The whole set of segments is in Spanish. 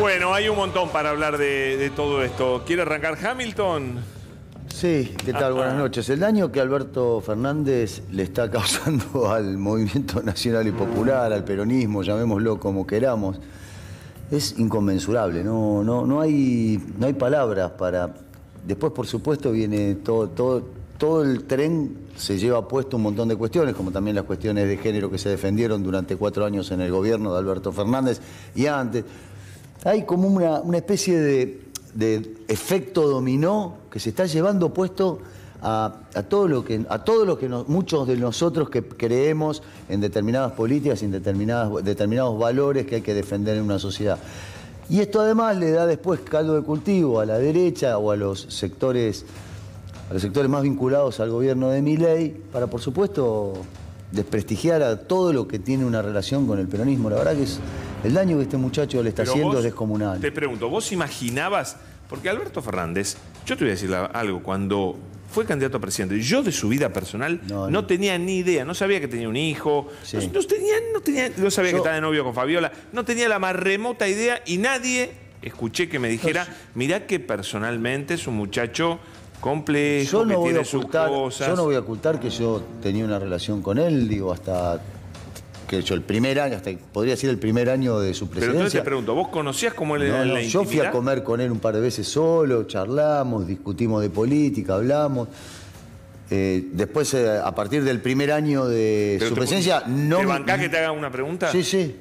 Bueno, hay un montón para hablar de, de todo esto. ¿Quiere arrancar Hamilton? Sí, ¿qué tal? Buenas noches. El daño que Alberto Fernández le está causando al movimiento nacional y popular, al peronismo, llamémoslo como queramos, es inconmensurable. No, no, no, hay, no hay palabras para... Después, por supuesto, viene todo, todo, todo el tren, se lleva puesto un montón de cuestiones, como también las cuestiones de género que se defendieron durante cuatro años en el gobierno de Alberto Fernández y antes. Hay como una, especie de, efecto dominó que se está llevando puesto a, todo lo que, a todo lo que muchos de nosotros que creemos en determinadas políticas, en determinadas, determinados valores que hay que defender en una sociedad. Y esto además le da después caldo de cultivo a la derecha o a los sectores, a los sectores más vinculados al gobierno de Milei, para por supuesto desprestigiar a todo lo que tiene una relación con el peronismo. La verdad que es el daño que este muchacho le está Pero haciendo vos- es descomunal. Te pregunto, ¿vos imaginabas? Porque Alberto Fernández, yo te voy a decir algo, cuando fue candidato a presidente, yo de su vida personal no, No, no. tenía ni idea, no sabía que tenía un hijo, Sí. no, no tenía, no, tenía, no sabía que estaba de novio con Fabiola, no tenía la más remota idea y nadie escuché que me dijera, mirá que personalmente es un muchacho complejo, Yo que no, a tiene sus cosas. yo no voy a ocultar que yo tenía una relación con él, digo, hasta que yo el primer año, hasta podría ser el primer año de su Pero entonces presidencia. te pregunto, ¿vos conocías cómo él era No, en no, la yo fui a comer con él un par de veces solo, charlamos, discutimos de política, hablamos. Eh, después, eh, a partir del primer año de Pero su te- presencia, no... ¿Te bancás que te haga una pregunta? Sí, sí.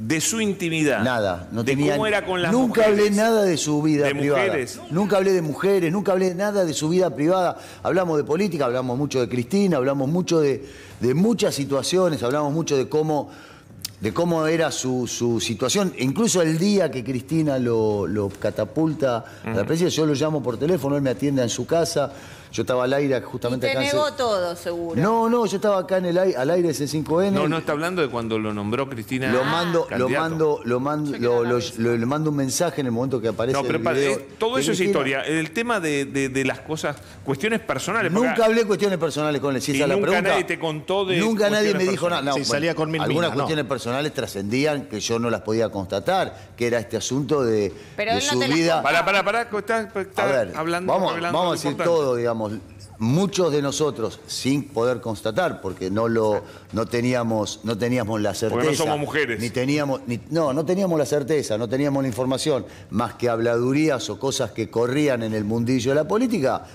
De su intimidad. Nada, no de tenía. cómo era con las nunca mujeres. hablé nada de su vida ¿De privada. mujeres? Nunca hablé de mujeres, nunca hablé nada de su vida privada. Hablamos de política, hablamos mucho de Cristina, hablamos mucho de, de muchas situaciones, hablamos mucho de cómo, de cómo era su, su situación. Incluso el día que Cristina lo, lo catapulta a la presidencia, yo lo llamo por teléfono, él me atiende en su casa. Yo estaba al aire Y justamente te acá. en negó todo, seguro. No, no, yo estaba acá en el ai- al aire C5N. No, no está hablando de cuando lo nombró Cristina. Lo mando, lo mando, lo mando, lo, lo- lo- le mando un mensaje en el momento que aparece No, pero el pa- video eh, todo eso es historia. El tema de, de- de las cosas, cuestiones personales. porque- Nunca hablé cuestiones personales con él, si Y esa es la nunca pregunta. nadie te contó de Nunca nadie me dijo nada. No, Sí, salía con mil Algunas minas, no. cuestiones personales trascendían que yo no las podía constatar, que era este asunto de, Pero de él no su te las vida. Pará, pará, pará, que está, está A ver, hablando, vamos, revelando vamos a decir todo, digamos. Muchos de nosotros, sin poder constatar, porque no lo, no teníamos, no teníamos la certeza. Porque no somos mujeres. Ni teníamos, ni- no, no teníamos la certeza, no teníamos la información, más que habladurías o cosas que corrían en el mundillo de la política.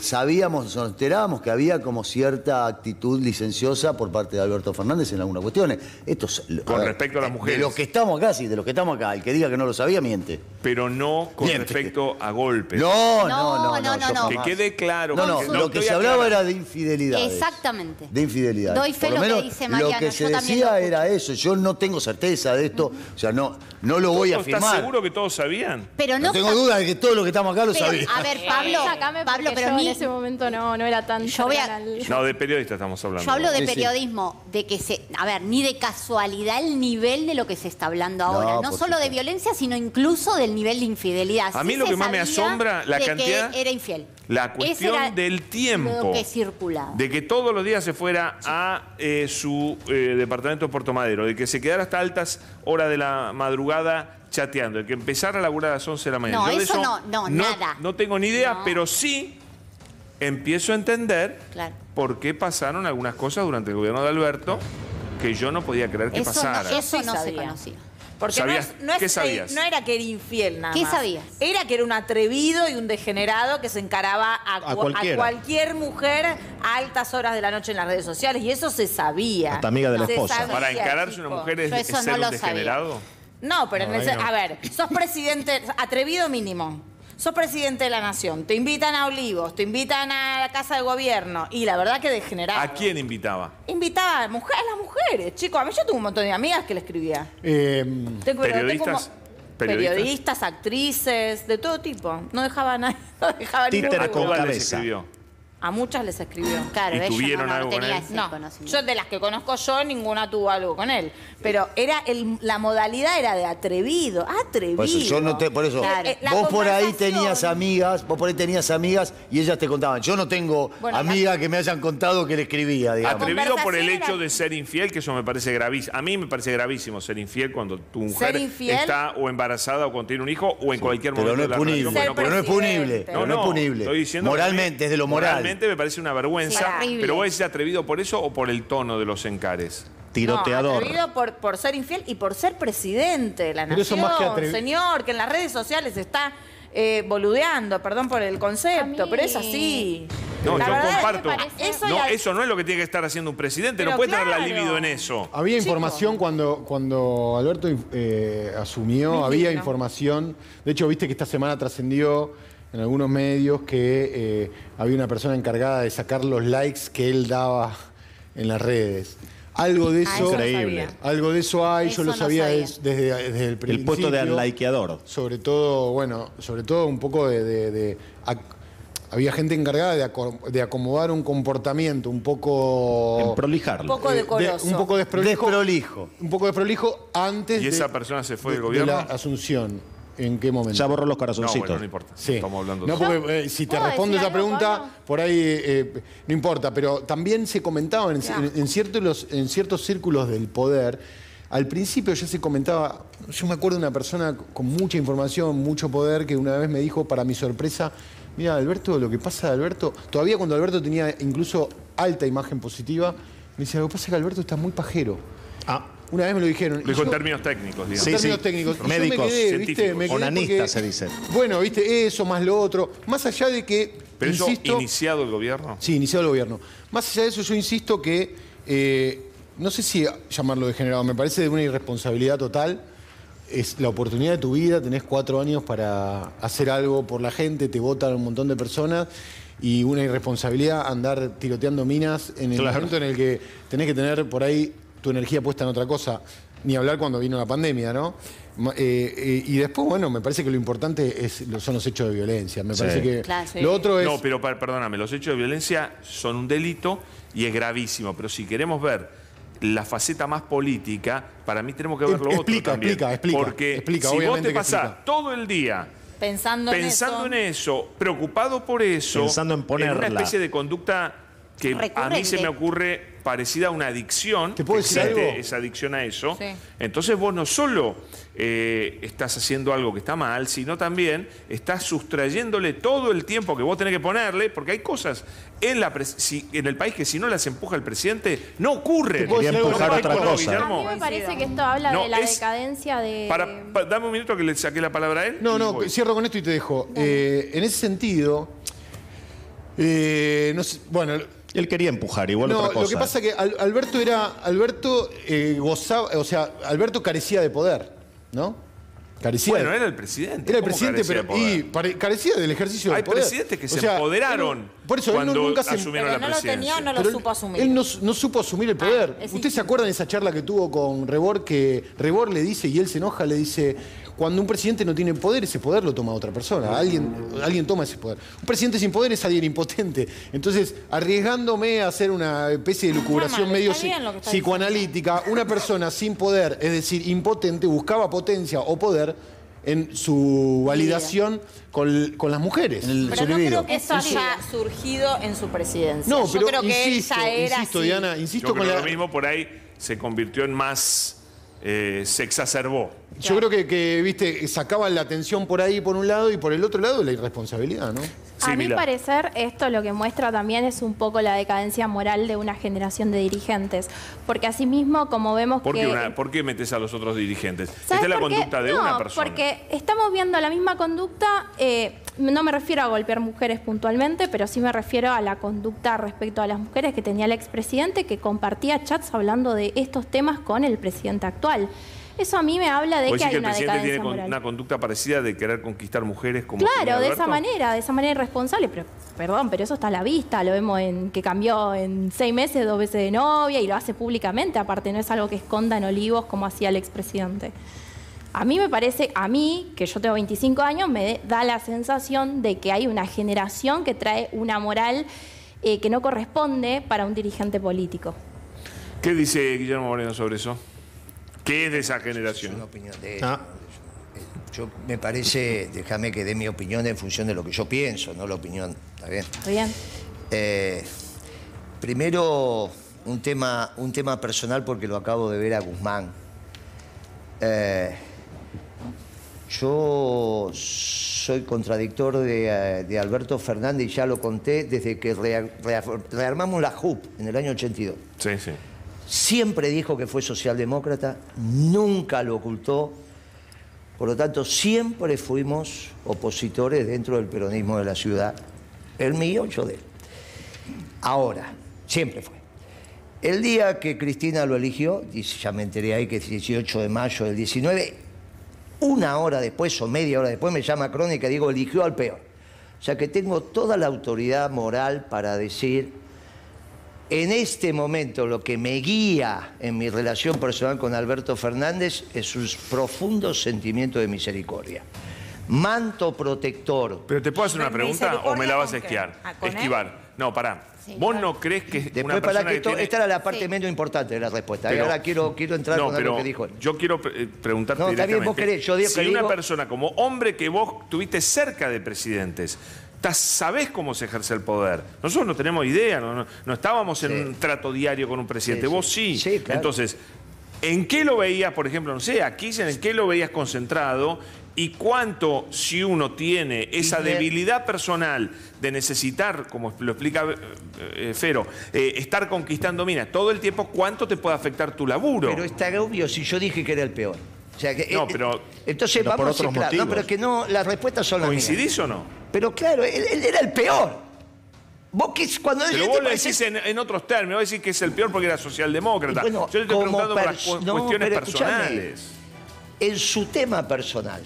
Sabíamos, nos enterábamos que había como cierta actitud licenciosa por parte de Alberto Fernández en algunas cuestiones. Esto es- Con ver, respecto a las mujeres. De los que estamos acá, sí, de los que estamos acá. El que diga que no lo sabía, miente. Pero no con respecto a golpes. No, no, No, no, no, no. Que quede claro. No, no, lo que se hablaba era de infidelidades. Exactamente. De infidelidades. Doy fe Por lo que menos dice Lo Mariano, que se decía lo era eso. Yo no tengo certeza de esto. O sea, no, no lo voy a ¿Estás afirmar. seguro que todos sabían? Pero no, No tengo duda de que todos los que estamos acá lo sabían. A ver, Pablo, Pablo, porque pero yo ni- en ese momento no, no era tan Yo voy a- al- No, de periodista estamos hablando. Yo hablo de Sí, sí. periodismo, de que se, a ver, ni de casualidad el nivel de lo que se está hablando ahora, no, solo de violencia, sino incluso del nivel de infidelidad. A Sí mí lo que más me asombra, la de cantidad- que era infiel. La cuestión era del tiempo. Lo que circulaba. De que todos los días se fuera a eh, su eh, departamento de Puerto Madero, de que se quedara hasta altas horas de la madrugada chateando, de que empezara a laburar a las 11 de la mañana. No, Yo de eso no, no, nada. No tengo ni idea, No. pero sí empiezo a entender Claro. por qué pasaron algunas cosas durante el gobierno de Alberto que yo no podía creer que Eso no, pasaran. eso no se conocía. Porque ¿Sabías? no, es, no, es- ¿Qué sabías? no era que era infiel nada ¿Qué más. sabías? Era que era un atrevido y un degenerado que se encaraba a, A cu- a cualquiera. cualquier mujer a altas horas de la noche en las redes sociales. Y eso se sabía. Hasta amiga de la esposa. sabía, Para encararse chico. una mujer es, ser no un sabía. No, pero No, en ahí no. a ver, sos presidente, atrevido mínimo. Sos presidente de la nación, te invitan a Olivos, te invitan a la casa de gobierno y la verdad que degenerado. ¿A quién invitaba? Invitaba a, mujer, a las mujeres, chicos. A mí yo tengo un montón de amigas que le escribía. Eh, Tengo- pero ¿Periodistas? tengo mo- ¿Periodistas? periodistas, actrices, de todo tipo. No dejaba a nadie, no dejaba Títere. ¿A con les cabeza. escribió? A muchas les escribió. Claro, ¿Y ella tuvieron no, no algo con tenía él? No, conocimiento. yo de las que conozco yo, ninguna tuvo algo con él. Pero era el- la modalidad era de atrevido, atrevido. Por eso, yo no te, por eso Claro. Eh, la vos por ahí tenías amigas, vos por ahí tenías amigas y ellas te contaban. Yo no tengo Bueno, amigas que me hayan contado que le escribía, digamos. Atrevido por el hecho de ser infiel, que eso me parece gravísimo. A mí me parece gravísimo ser infiel cuando tu mujer está o embarazada o cuando tiene un hijo o en cualquier Pero momento no es la punible. Pero no es punible. Pero no, es punible. Estoy diciendo que Moralmente, es de lo moral. Me parece una vergüenza. Terrible. Pero vos decís atrevido por eso o por el tono de los encares. Tiroteador. No, atrevido por, por ser infiel y por ser presidente de la Pero eso nación, más que señor, que en las redes sociales está eh, boludeando, perdón por el concepto, pero es así. No, La yo verdad es que comparto. parece- Eso, no, ya- eso no es lo que tiene que estar haciendo un presidente. no puede tener la libido en eso. Había Chico. información cuando, cuando Alberto eh, asumió, había información. De hecho, viste que esta semana trascendió en algunos medios que eh, había una persona encargada de sacar los likes que él daba en las redes. Algo de Ah, eso, no Increíble. algo de eso hay, yo lo no sabía des- desde, desde el principio. El puesto de unlikeador. Sobre todo, bueno, sobre todo un poco de... de- de- había gente encargada de, aco- de acomodar un comportamiento un poco... En prolijarlo. Un poco eh, de- decoroso. un poco desprolijo. Desprolijo. Un poco desprolijo antes ¿Y de- esa persona se fue de- del gobierno? De la asunción. ¿En qué momento? Ya borró los No, corazoncitos. bueno, no importa. Sí. Estamos hablando No, porque eh, si te ¿Puedo respondo esa pregunta, por ahí eh, no importa, pero también se comentaba en, en- en ciertos, en ciertos círculos del poder, al principio ya se comentaba, yo me acuerdo de una persona con mucha información, mucho poder, que una vez me dijo, para mi sorpresa, mira, Alberto, lo que pasa de Alberto, todavía cuando Alberto tenía incluso alta imagen positiva, me decía, lo que pasa es que Alberto está muy pajero. Ah, Una vez me lo dijeron. Lo dijo en términos técnicos, digamos. Sí, en términos sí. técnicos. Y yo Médicos, me quedé, ¿viste? científicos. Me quedé Onanistas porque- se dice. Bueno, viste, eso más lo otro. Más allá de que, Pero eso insisto... iniciado el gobierno. Sí, iniciado el gobierno. Más allá de eso, yo insisto que, eh, no sé si llamarlo degenerado, me parece de una irresponsabilidad total. Es la oportunidad de tu vida, tenés cuatro años para hacer algo por la gente, te votan un montón de personas y una irresponsabilidad andar tiroteando minas en el Claro. momento en el que tenés que tener por ahí tu energía puesta en otra cosa. Ni hablar cuando vino la pandemia, ¿no? Eh, eh, y después, bueno, me parece que lo importante es, son los hechos de violencia. Me Sí. parece que Claro, sí. lo otro es... No, pero per- perdóname, los hechos de violencia son un delito y es gravísimo. Pero si queremos ver la faceta más política, para mí tenemos que ver lo otro Explica, también. explica, explica, Porque explica, si vos te que pasás todo el día Pensando, pensando en en eso. preocupado por eso, Pensando en ponerla. una especie de conducta que a mí se me ocurre parecida a una adicción, ¿Te puedo decir algo? esa adicción a eso. Sí. Entonces vos no solo eh, estás haciendo algo que está mal, sino también estás sustrayéndole todo el tiempo que vos tenés que ponerle, porque hay cosas en, la pres- si- en el país que si no las empuja el presidente, no ocurren. puedo Quería decir algo? empujar No, otra no, cosa. Guillermo. A mí me parece que esto habla No, de la es- decadencia de... Para, pa- dame un minuto que le saqué la palabra a él. No, y no, voy. cierro con esto y te dejo. Eh, en ese sentido, eh, no sé, bueno, Él quería empujar, igual no, otra cosa. lo que pasa es que Al- Alberto era, Alberto eh, gozaba, o sea, Alberto carecía de poder, ¿no? Carecía Bueno, de- era el presidente. Era el ¿Cómo presidente, pero de y pare- carecía del ejercicio Hay del poder. presidentes que O se sea, empoderaron por eso él no- nunca se asumieron Pero la no lo tenía no lo supo asumir. Él no, no supo asumir el poder. Ah, es ¿Ustedes se acuerdan de esa charla que tuvo con Rebor? Que Rebor le dice, y él se enoja, le dice, cuando un presidente no tiene poder, ese poder lo toma otra persona. Alguien, alguien toma ese poder. Un presidente sin poder es alguien impotente. Entonces, arriesgándome a hacer una especie de lucubración medio psicoanalítica, una persona sin poder, es decir, impotente, buscaba potencia o poder en su validación con, con las mujeres. El- Pero su no libido. creo que eso haya surgido en su presidencia. No, Yo pero creo que insisto, él ya era insisto, así. Diana, insisto Yo con creo la... lo mismo por ahí se convirtió en más. Eh, se exacerbó. Yo creo que, viste, sacaban la atención por ahí por un lado y por el otro lado la irresponsabilidad, ¿no? A mi parecer, esto lo que muestra también es un poco la decadencia moral de una generación de dirigentes. Porque asimismo, como vemos ¿Por que... qué, una- por qué metes a los otros dirigentes? Esta ¿Sabes es la conducta de No, una persona. Porque estamos viendo la misma conducta, eh, no me refiero a golpear mujeres puntualmente, pero sí me refiero a la conducta respecto a las mujeres que tenía el expresidente que compartía chats hablando de estos temas con el presidente actual. Eso a mí me habla de ¿Vos que hay que el una presidente tiene moral. una conducta parecida de querer conquistar mujeres como Claro, de esa manera, de esa manera irresponsable, pero perdón, pero eso está a la vista, lo vemos en que cambió en seis meses dos veces de novia y lo hace públicamente, aparte no es algo que esconda en olivos como hacía el expresidente. A mí me parece, a mí, que yo tengo 25 años, me da la sensación de que hay una generación que trae una moral eh, que no corresponde para un dirigente político. ¿Qué dice Guillermo Moreno sobre eso? ¿Qué es de esa Es generación? una opinión de Ah. Yo me parece, déjame que dé mi opinión en función de lo que yo pienso, no la opinión, ¿está bien? ¿Está bien? Eh, primero, un tema, un tema personal porque lo acabo de ver a Guzmán. Eh, yo soy contradictor de, eh, de Alberto Fernández y ya lo conté desde que rea- rea- rearmamos la JUP en el año 82. Sí, sí. Siempre dijo que fue socialdemócrata, nunca lo ocultó. Por lo tanto, siempre fuimos opositores dentro del peronismo de la ciudad. El mío, yo de él. Ahora, siempre fue. El día que Cristina lo eligió, ya me enteré ahí que es 18 de mayo del 19, una hora después o media hora después me llama Crónica y digo, eligió al peor. O sea que tengo toda la autoridad moral para decir en este momento lo que me guía en mi relación personal con Alberto Fernández es su profundo sentimiento de misericordia. Manto protector. Pero te puedo hacer una pregunta o me la vas a ¿Misericordia esquiar? Ah, esquivar. No, pará. Sí, ¿Vos claro. no crees que una Después para persona que que esto- tiene- esta era la parte Sí. menos importante de la respuesta. y ahora quiero, quiero entrar no, con pero algo que dijo él. Yo quiero pre- eh, preguntarte No, bien, vos directamente. querés, yo digo si que una digo- persona como hombre que vos tuviste cerca de presidentes, sabés cómo se ejerce el poder. Nosotros no tenemos idea, no, no- no estábamos en Sí. un trato diario con un presidente. Sí, vos sí. sí. Sí, claro. Entonces, ¿en qué lo veías, por ejemplo, no sé, aquí en qué lo veías concentrado? ¿Y cuánto, si uno tiene esa debilidad personal de necesitar, como lo explica eh, eh, Fero, eh, estar conquistando minas todo el tiempo, cuánto te puede afectar tu laburo? Pero está obvio si yo dije que era el peor. O sea que, No, eh, pero- entonces pero por vamos a otros. No, motivos. pero que no, las respuestas son las. ¿Coincidís o no? Pero claro, él, él era el peor. Vos que cuando Pero vos lo decís en, en otros términos, vos decís que es el peor porque era socialdemócrata. Y bueno, Yo le estoy como preguntando por las pers- cu- no, cuestiones pero escúchame. personales. en su tema personal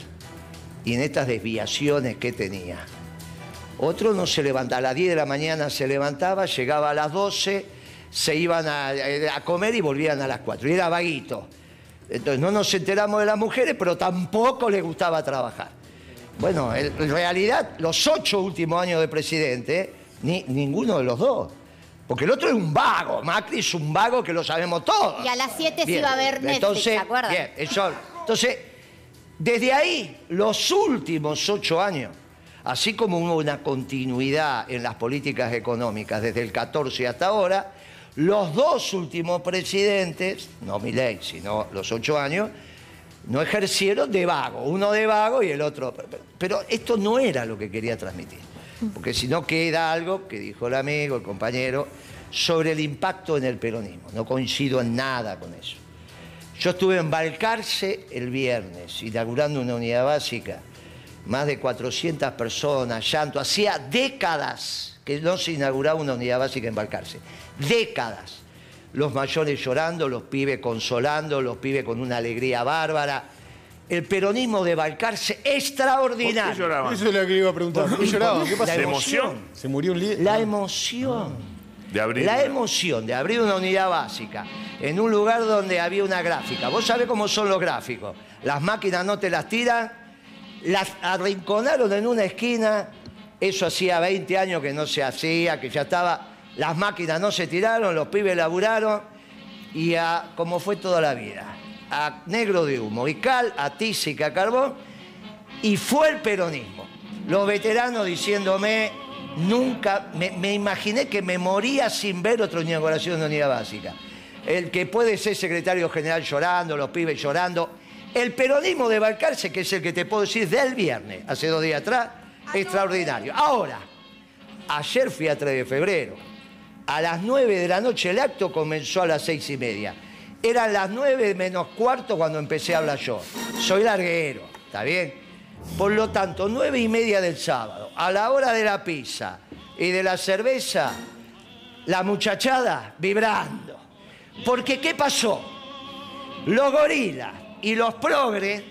y en estas desviaciones que tenía. Otro no se levantaba, a las 10 de la mañana se levantaba, llegaba a las 12, se iban a, a comer y volvían a las 4. Y era vaguito. Entonces no nos enteramos de las mujeres, pero tampoco le gustaba trabajar. Bueno, en realidad, los ocho últimos años de presidente, ni, ninguno de los dos. Porque el otro es un vago, Macri es un vago que lo sabemos todos. Y a las 7 se iba a ver Netflix, entonces. Bien, eso. Entonces, desde ahí, los últimos ocho años, así como hubo una continuidad en las políticas económicas desde el 14 hasta ahora, los dos últimos presidentes, no Milei, sino los ocho años, no ejercieron de vago, uno de vago y el otro. pero- esto no era lo que quería transmitir, porque si no queda algo que dijo el amigo, el compañero, sobre el impacto en el peronismo. No coincido en nada con eso. Yo estuve en Balcarce el viernes, inaugurando una unidad básica, más de 400 personas, llanto. Hacía décadas que no se inauguraba una unidad básica en Balcarce. Décadas. Los mayores llorando, los pibes consolando, los pibes con una alegría bárbara. El peronismo de Balcarce ¿Por qué extraordinario. lloraban? Eso es lo que iba a preguntar. ¿Por qué lloraban? ¿Qué La pasó? ¿De emoción. ¿Se murió un líder? La emoción. De abrir La una- emoción de abrir una unidad básica en un lugar donde había una gráfica. Vos sabés cómo son los gráficos. Las máquinas no te las tiran, las arrinconaron en una esquina. Eso hacía 20 años que no se hacía, que ya estaba. Las máquinas no se tiraron, los pibes laburaron y a, como fue toda la vida. A negro de humo y cal, a tísica, carbón y fue el peronismo. Los veteranos diciéndome, nunca, me, me imaginé que me moría sin ver otra inauguración de unidad básica. El que puede ser secretario general llorando, los pibes llorando. El peronismo de Balcarce, que es el que te puedo decir del viernes, hace dos días atrás, extraordinario. Ahora, ayer fui a 3 de febrero. A las 9 de la noche el acto comenzó a las seis y media. Eran las 9 menos cuarto cuando empecé a hablar yo. Soy larguero, ¿está bien? Por lo tanto, nueve y media del sábado, a la hora de la pizza y de la cerveza, la muchachada vibrando. Porque ¿qué pasó? Los gorilas y los progres,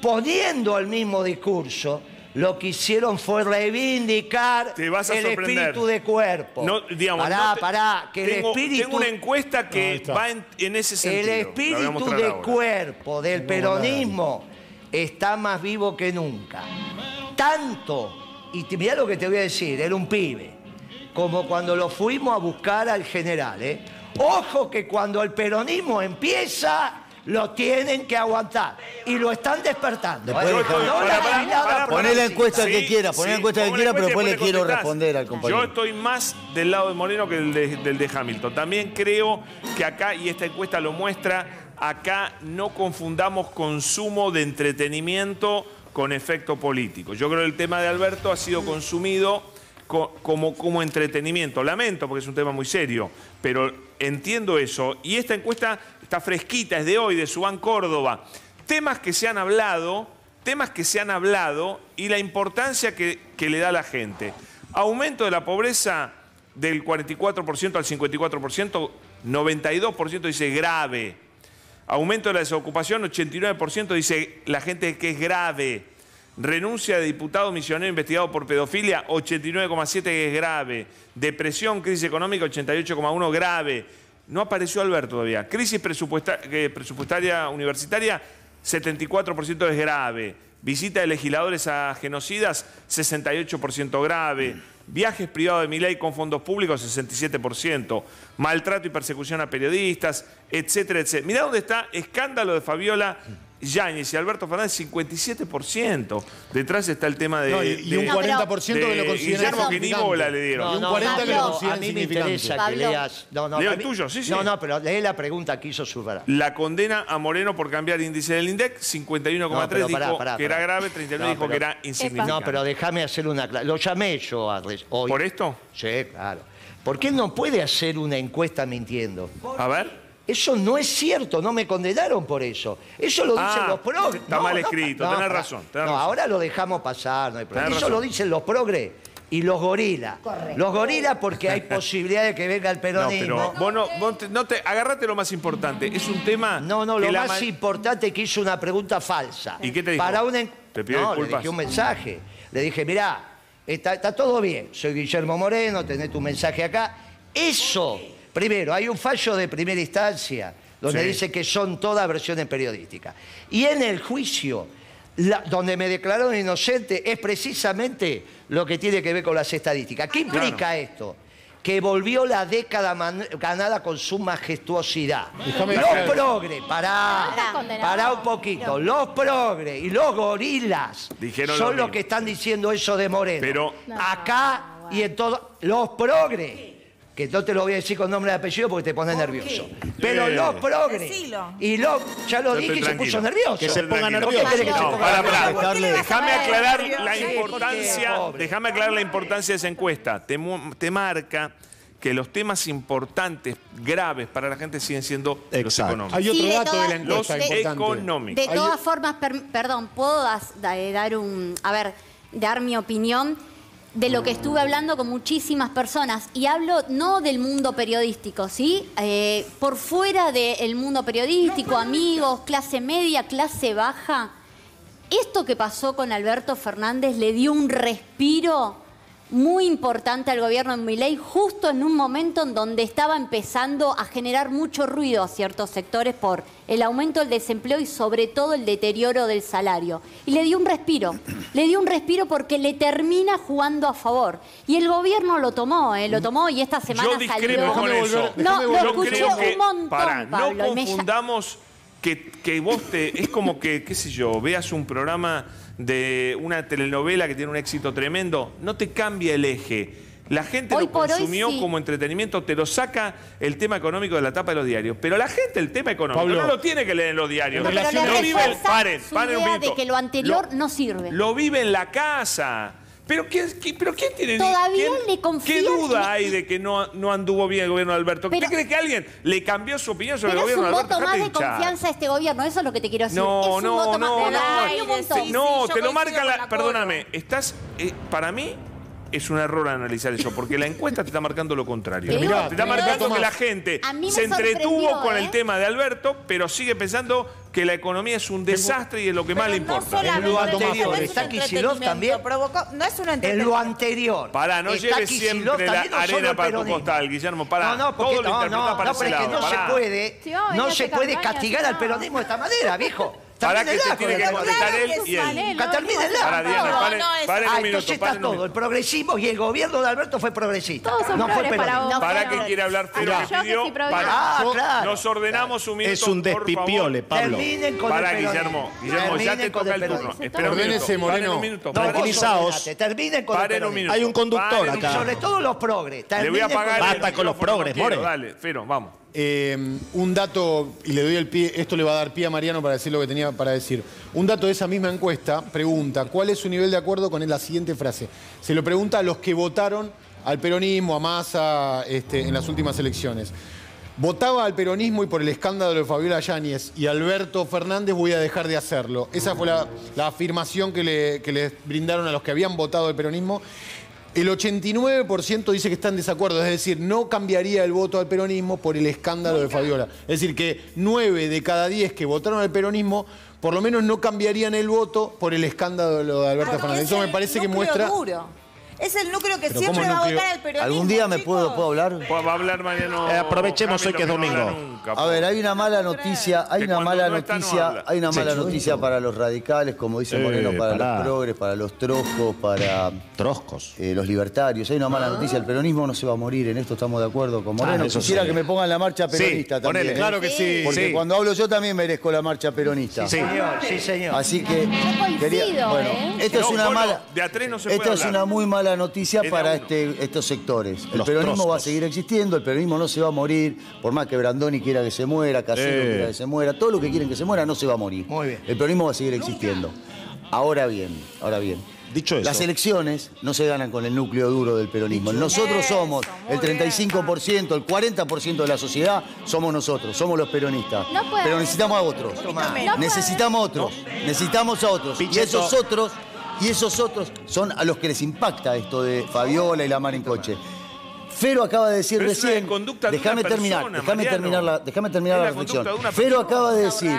poniendo el mismo discurso, lo que hicieron fue reivindicar Te vas a el sorprender. espíritu de cuerpo. No, digamos, pará, no te- pará, que tengo, el espíritu... tengo una encuesta Ahí que está. va en, en ese sentido. El La voy a espíritu mostrar de ahora. cuerpo del peronismo está más vivo que nunca. Tanto, y te- mirá lo que te voy a decir, era un pibe, como cuando lo fuimos a buscar al general. ¿eh? Ojo que cuando el peronismo empieza, lo tienen que aguantar. Y lo están despertando. Poné la encuesta que quiera, poné la encuesta que quiera, pero después le quiero contestás. responder al compañero. Yo estoy más del lado de Moreno que del de, del de Hamilton. También creo que acá, y esta encuesta lo muestra, acá no confundamos consumo de entretenimiento con efecto político. Yo creo que el tema de Alberto ha sido consumido co- como, como entretenimiento. Lamento porque es un tema muy serio, pero entiendo eso. Y esta encuesta está fresquita, es de hoy, de Subán Córdoba. Temas que se han hablado, temas que se han hablado y la importancia que, le da la gente. Aumento de la pobreza del 44% al 54%, 92% dice grave. Aumento de la desocupación, 89% dice la gente que es grave. Renuncia de diputado misionero investigado por pedofilia, 89,7% que es grave. Depresión, crisis económica, 88,1% grave. No apareció Alberto todavía. Crisis eh, presupuestaria universitaria, 74% es grave. Visita de legisladores a genocidas, 68% grave. Viajes privados de Milei con fondos públicos, 67%. Maltrato y persecución a periodistas, etcétera, etcétera. Mirá dónde está escándalo de Fabiola Yáñez y Alberto Fernández, 57%. Detrás está el tema de... No, y, y un de- 40% que lo de considera Guillermo que ni insignificante. bola le dieron. Y un No, 40 que lo consideran a mí me interesa que leas. No, no, Leo el tuyo, sí, sí. No, no, pero lee la pregunta que hizo Zurbarán. La condena a Moreno por cambiar índice del INDEC, 51,3 No, dijo pará, pará, que era grave, 39 No, dijo pero- que era insignificante. No, pero déjame hacer una Lo llamé yo a hoy. ¿Por esto? Sí, claro. Porque él no puede hacer una encuesta mintiendo. A ver. Eso no es cierto, no me condenaron por eso. Eso lo dicen Ah, los progres. está mal escrito, tenés razón, tenés no, razón. ahora lo dejamos pasar, no hay problema. Tenés Eso razón. lo dicen los progres y los gorilas. Los gorilas porque hay posibilidad de que venga el No, peronismo. pero vos no, vos te- no te, agarrate lo más importante. Es un tema. No, no, lo más importante es que hizo una pregunta falsa. ¿Y qué te dijo? Para una Te pido no, le disculpas. dije un mensaje. Le dije, mirá, está, está todo bien. Soy Guillermo Moreno, tenés tu mensaje acá. Eso, primero, hay un fallo de primera instancia donde Sí. dice que son todas versiones periodísticas. Y en el juicio, la- donde me declararon inocente, es precisamente lo que tiene que ver con las estadísticas. ¿Qué implica esto? Que volvió la década man- ganada con su majestuosidad. Los progres, pará, pará un poquito. Los progres y los gorilas Dijeron lo son los que están diciendo eso de Moreno. Pero- Acá y en todo. Los progres. Que no te lo voy a decir con nombre y apellido porque te pone nervioso. Pero los progres. Decilo. Y los. Ya lo Yo dije y se puso nervioso. Que se ponga nervioso. ¿Por qué querés que se No, ponga para, para. ¿Por qué le vas a Déjame aclarar nervioso? la Sí, importancia. pobre. Déjame aclarar la importancia de esa encuesta. Te, marca que los temas importantes, graves para la gente siguen siendo los económicos. Hay otro Sí, de dato de todas- la encuesta Los importante. económicos. De todas formas, per- perdón, puedo eh, dar un, a ver, dar mi opinión de lo que estuve hablando con muchísimas personas. Y hablo no del mundo periodístico, ¿sí? Eh, por fuera del mundo periodístico, amigos, clase media, clase baja, esto que pasó con Alberto Fernández le dio un respiro muy importante al gobierno de Milei justo en un momento en donde estaba empezando a generar mucho ruido a ciertos sectores por el aumento del desempleo y sobre todo el deterioro del salario. Y le dio un respiro, le dio un respiro porque le termina jugando a favor. Y el gobierno lo tomó, ¿eh? lo tomó y esta semana Yo discrepo salió... con eso. No, lo Yo escuché creo que, un montón, para, Pablo, no me confundamos que, que vos te. Es como que, qué sé yo, veas un programa de una telenovela que tiene un éxito tremendo, no te cambia el eje. La gente Hoy lo consumió sí. como entretenimiento, te lo saca el tema económico de la tapa de los diarios. Pero la gente el tema económico Pablo, no lo tiene que leer en los diarios. Pero le lo vive, paren, paren un de que lo anterior no sirve. Lo vive en la casa. Pero ¿quién, quién- pero quién tiene Todavía quién- le confían ¿Qué duda hay de que no, no anduvo bien el gobierno de Alberto? ¿Usted cree que alguien le cambió su opinión sobre el es gobierno un de Alberto? voto más de hinchar. confianza a este gobierno, eso es lo que te quiero decir. No, es un no, voto más no, de no. Un Ay, sí, no, yo te lo marca la Perdóname, estás. eh, para mí. Es un error analizar eso, porque la encuesta te está marcando lo contrario. Pero mirá, te está marcando que la gente se entretuvo con ¿eh? el tema de Alberto, pero sigue pensando que la economía es un desastre y es lo que más le Pero importa. No En lo anterior, no está Kicillof también. provocó- no es un En lo anterior. Pará, no Está lleves Kicillof siempre la arena para tu costal, Guillermo, pará. No, no, porque Todo lo no, interpretás no, para no, ese pero es que no pará. se puede, a no se puede castigar al peronismo de esta manera, viejo. Para que Termínela tiene que el contestar él y él. Que termínela. Para, Diana, No, paren, paren un minuto, entonces está paren un todo. minuto. El progresismo y el gobierno de Alberto fue progresista. Todos son no fue peronista. ¿Para qué quiere hablar Fero Ah, que que pidió? Para- Ah. Nos ordenamos un minuto, Es un despipiole, Pablo. Terminen con Para. Guillermo. Guillermo, ya te toca el turno. Espera un Moreno. Tranquilizaos. Terminen con el peronismo. minuto. Hay un conductor acá. Sobre todo los progres. Le voy a el Basta con los progres. More. Dale, Fero, vamos. Eh, un dato, y le doy el pie, esto le va a dar pie a Mariano para decir lo que tenía para decir. Un dato de esa misma encuesta pregunta, ¿cuál es su nivel de acuerdo con la siguiente frase? Se lo pregunta a los que votaron al peronismo, a Massa, este, en las últimas elecciones. Votaba al peronismo y por el escándalo de Fabiola Yáñez y Alberto Fernández voy a dejar de hacerlo. Esa fue la, la afirmación que le, que les brindaron a los que habían votado al peronismo. El 89% dice que está en desacuerdo, es decir, no cambiaría el voto al peronismo por el escándalo de Fabiola. Es decir, que 9 de cada 10 que votaron al peronismo, por lo menos no cambiarían el voto por el escándalo de Alberto Porque Fernández. es Eso me parece que muestra... duro. Es el núcleo que siempre ¿cómo va a votar al peronismo. ¿Algún día me puedo, chicos. puedo hablar? Va a hablar Mariano. Eh, aprovechemos hoy que es no domingo. nunca, A ver, hay una mala No noticia, hay una mala no está, no noticia, hay una mala Sí, noticia para los radicales, como dice Eh, Moreno, para pará. los progres, para los trojos, para Troscos. eh, los libertarios. Hay una mala noticia, el peronismo no se va a morir, en esto estamos de acuerdo con Moreno. Ah, eso Quisiera sí. que me pongan la marcha Sí, peronista también. ponele. ¿eh? Claro que sí. Porque sí. cuando hablo yo también merezco la marcha peronista. Sí. Señor, sí, señor. Así que coincido, bueno, ¿eh? esto es una mala de a tres no se esta es una muy mala noticia Es de a para uno. este, estos sectores. El Los peronismo va a seguir existiendo, el peronismo no se va a morir, por más que Brandoni quiera que se muera, Casero Eh. quiera que se muera, todo lo que quieren que se muera no se va a morir. Muy bien. El peronismo va a seguir existiendo. Ahora bien, ahora bien. Dicho eso. Las elecciones no se ganan con el núcleo duro del peronismo. Nosotros Eso, somos muy el 35%, el 40% de la sociedad, somos nosotros, somos los peronistas. No puede Pero necesitamos a otros. No puede Necesitamos otros, necesitamos a otros. Y Pichetto. esos otros, y esos otros son a los que les impacta esto de Fabiola y la mar en coche. Fero acaba de decir Pero es recién, de déjame una terminar, déjame terminar la, déjame terminar la la reflexión. de Fero acaba de decir.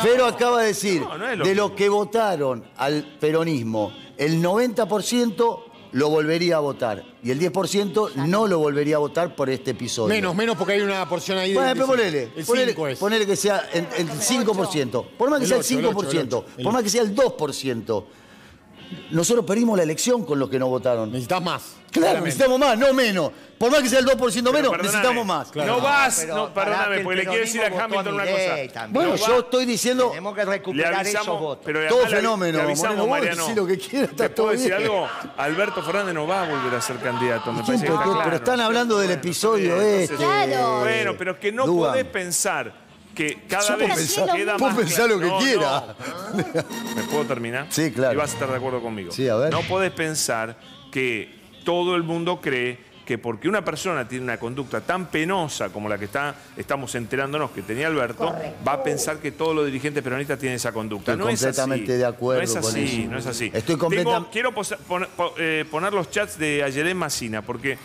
Fero acaba de decir, No, no lo de los que votaron al peronismo, el 90% lo volvería a votar y el 10% no lo volvería a votar por este episodio. Menos, menos porque hay una porción ahí de... Bueno, pero ponele, El ponele, 5 es. ponele que sea el, el 5%. Por más que El sea el ocho, el 5%, ocho, el ocho, el por más que sea el 2%, nosotros perdimos la elección con los que no votaron. Necesitas más. Claro, claramente. necesitamos más, no menos. Por más que sea el 2% Pero menos, perdóname, necesitamos más. No vas, no, perdóname, porque le quiero decir a Hamilton una cosa. también. Bueno, No yo va- estoy diciendo Tenemos que recuperar esos votos. pero Todo fenómeno, Le avisamos, Moreno, vos Mariano. decís lo que quieras, está ¿Te puedo todo decir bien. algo? Alberto Fernández no va a volver a ser candidato. Me ¿Quién parece que está claro. Pero están hablando del episodio este. Claro. Bueno, pero es que no podés pensar que cada vez pensar- queda puedo más pensar claro. lo que No, quiera. no. ¿Me puedo terminar? Sí, claro. Y vas a estar de acuerdo conmigo. Sí, a ver. No podés pensar que todo el mundo cree que porque una persona tiene una conducta tan penosa como la que está, estamos enterándonos que tenía Alberto, va a pensar que todos los dirigentes peronistas tienen esa conducta. Estoy no es completamente así. de acuerdo No es con así, eso. no es así. Estoy Tengo- completa- quiero posa- pon- po- eh, poner los chats de Ayelén Macina, porque